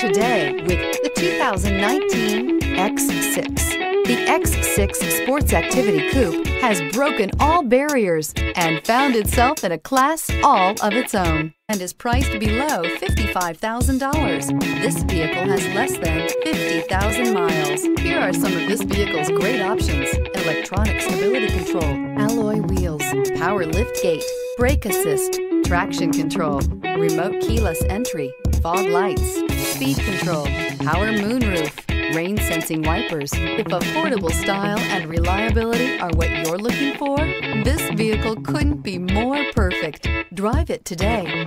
today with the 2019 X6. The X6 Sports Activity Coupe has broken all barriers and found itself in a class all of its own and is priced below $55,000. This vehicle has less than 50,000 miles. Here are some of this vehicle's great options. Electronic stability control, alloy wheels, power lift gate, brake assist, traction control, remote keyless entry, fog lights, speed control, power moonroof, rain sensing wipers. If affordable style and reliability are what you're looking for, this vehicle couldn't be more perfect. Drive it today.